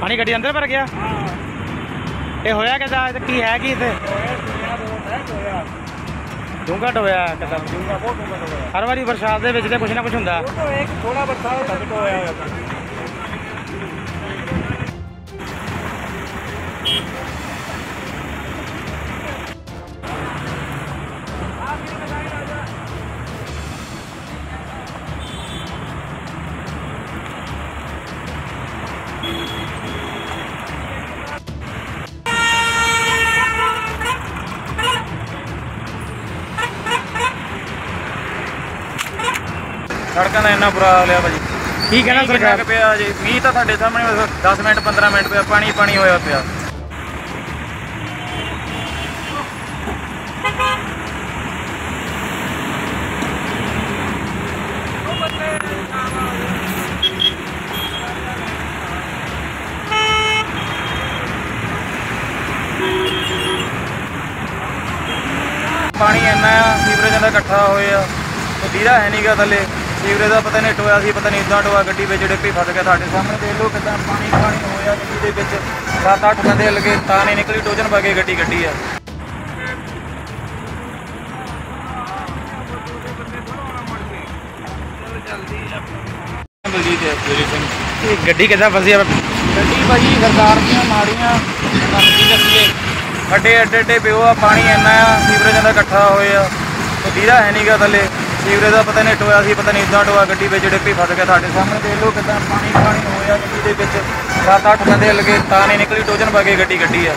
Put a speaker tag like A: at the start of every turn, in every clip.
A: ਪਾਣੀ ਗੱਡੀ ਅੰਦਰ ਭਰ ਗਿਆ? ਇਹ ਹੋਇਆ ਕਿਦਾਂ? ਇਹ ਕੀ ਹੈ ਕੀ ਇੱਥੇ? ਡੂੰਘਾ ਡੋਇਆ ਕਦਮ। ਡੂੰਘਾ ਬਹੁਤ ਡੋਇਆ ਹਰ ਵਾਰੀ ਬਰਸਾਤ ਦੇ ਵਿੱਚ ਤੇ ਕੁਝ ਨਾ ਕੁਝ ਹੁੰਦਾ।
B: ਇੱਕ ਥੋੜਾ ਬਰਸਾਤ ਹੋਇਆ ਸੜਕਾਂ ਦਾ ਇੰਨਾ ਬੁਰਾ ਹਾਲ ਆ ਭਾਜੀ।
A: ਕੀ ਕਹਿਣਾ ਸਰਕਾਰ?
B: ਪਿਆ ਜੀ? ਮੀਂਹ ਤਾਂ ਤੁਹਾਡੇ ਸਾਹਮਣੇ 10 ਮਿੰਟ 15 ਮਿੰਟ ਪਿਆ ਪਾਣੀ ਪਾਣੀ ਹੋਇਆ ਪਿਆ। ਪਾਣੀ ਇੰਨਾ ਸੀਵਰੇਜ ਦਾ ਇਕੱਠਾ ਹੋਇਆ ਤੇ ਵੀਰਾ ਹੈ ਨਹੀਂਗਾ ਥੱਲੇ। ਸੀਵਰੇਜ ਦਾ ਪਤਾ ਨਹੀਂ ਟੋਇਆ ਸੀ ਪਤਾ ਨਹੀਂ ਇਦਾਂ ਟੋਇਆ ਗੱਡੀ ਵਿੱਚ ਡਿੱਪੀ ਫਸ ਗਿਆ ਤੁਹਾਡੇ ਸਾਹਮਣੇ। ਦੇਖ ਲਓ ਕਿਦਾਂ ਪਾਣੀ ਪਾਣੀ ਹੋਇਆ ਗੱਡੀ ਦੇ ਵਿੱਚ 7-8 ਬੰਦੇ ਲੱਗੇ ਤਾਂ ਨਹੀਂ ਨਿਕਲੀ ਟੋਜਨ ਪਾ ਕੇ ਗੱਡੀ ਗੱਡੀ ਆ। ਬਲਜੀਤ ਹੈ ਪੂਰੀ ਸਿੰਘ।
A: ਇਹ ਗੱਡੀ ਕਿਦਾਂ ਫਸੀ ਆ?
B: ਗੱਡੀ ਭਾਜੀ ਸਰਕਾਰ ਦੀਆਂ ਮਾੜੀਆਂ ਤੁਹਾਨੂੰ ਕੀ ਦੱਸੀਏ। ਅੱਡੇ ਅੱਡੇ ਅੱਡੇ ਪਿਓ ਆ ਪਾਣੀ ਇੰਨਾ ਆ ਸੀਵਰੇਜ ਦਾ ਇਕੱਠਾ ਹੋਇਆ। ਤੇ ਵੀਰਾ ਹੈ ਨਹੀਂਗਾ ਥੱਲੇ। ਸੀਵਰੇਜ ਦਾ ਪਤਾ ਨਹੀਂ ਟੋਇਆ ਸੀ ਪਤਾ ਨਹੀਂ ਇਦਾਂ ਟੋਇਆ ਗੱਡੀ ਵਿੱਚ ਡਿੱਪੀ ਫਸ ਗਿਆ ਤੁਹਾਡੇ ਸਾਹਮਣੇ। ਦੇਖ ਲਓ ਕਿਦਾਂ ਪਾਣੀ ਪਾਣੀ ਹੋਇਆ ਗੱਡੀ ਦੇ ਵਿੱਚ 7-8 ਬੰਦੇ ਲੱਗੇ ਤਾਂ ਨਹੀਂ ਨਿਕਲੀ ਟੋਜਨ ਕੇ ਗੱਡੀ ਗੱਡੀ ਆ।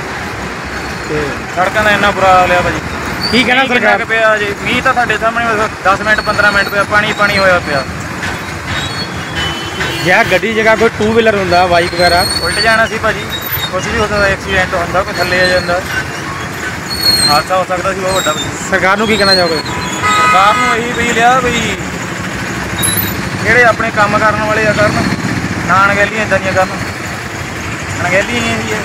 B: ਤੇ ਸੜਕਾਂ ਦਾ ਇੰਨਾ ਬੁਰਾ ਹਾਲ ਆ ਭਾਜੀ।
A: ਕੀ ਕਹਿਣਾ ਸਰਕਾਰ?
B: ਕੁ ਪਿਆ ਜੀ? ਮੀਂਹ ਤਾਂ ਤੁਹਾਡੇ ਸਾਹਮਣੇ 10 ਮਿੰਟ 15 ਮਿੰਟ ਪਿਆ ਪਾਣੀ ਪਾਣੀ ਹੋਇਆ ਪਿਆ।
A: ਜਾਂ ਗੱਡੀ ਜਗ੍ਹਾ ਕੋਈ ਟੂ ਵੀਲਰ ਹੁੰਦਾ ਬਾਈਕ ਵਗੈਰਾ?
B: ਉਲਟ ਜਾਣਾ ਸੀ ਭਾਜੀ। ਕੁਛ ਵੀ ਹੋ ਸਕਦਾ ਐਕਸੀਡੈਂਟ ਹੁੰਦਾ ਕੋਈ ਥੱਲੇ ਆ ਜਾਂਦਾ। ਹਾਦਸਾ ਹੋ ਸਕਦਾ ਸੀ ਬਹੁਤ ਵੱਡਾ
A: ਸਰਕਾਰ ਨੂੰ ਕੀ ਕਹਿਣਾ ਚਾਹੋਗੇ?
B: ਸਰਕਾਰ ਨੂੰ ਇਹੀ ਵੀ ਲਿਆ ਵੀ ਜਿਹੜੇ ਆਪਣੇ ਕੰਮ ਕਰਨ ਵਾਲੇ ਆ ਕਰਨ? ਨਾ ਅਣਗਹਿਲੀਆਂ ਇਦਾਂ ਦੀਆਂ ਕਰਨ। ਅਣਗਹਿਲੀਆਂ ਹੀ ਹੈ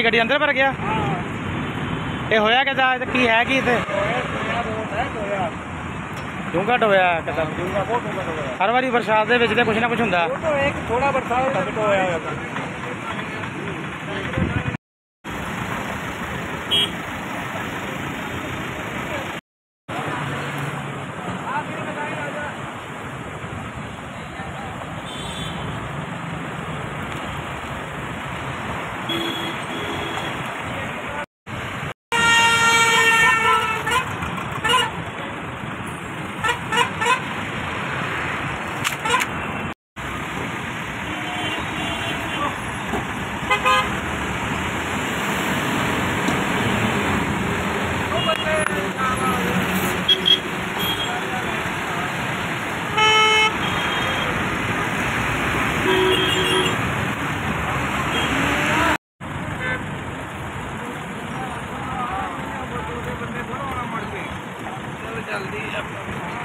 A: ਪਾਣੀ ਗੱਡੀ ਅੰਦਰ ਭਰ ਗਿਆ? ਇਹ ਹੋਇਆ ਕਿਦਾਂ? ਇਹ ਕੀ ਹੈ ਕੀ ਇੱਥੇ? ਡੂੰਘਾ ਟੋਇਆ ਕਿਦਾਂ? ਹਰ ਵਾਰੀ ਬਰਸਾਤ ਦੇ ਵਿੱਚ ਤੇ ਕੁਝ ਨਾ ਕੁਝ ਹੁੰਦਾ।
B: ਥੋੜਾ ਬਰਸਾਤ ਤੋਂ ਹੋਇਆ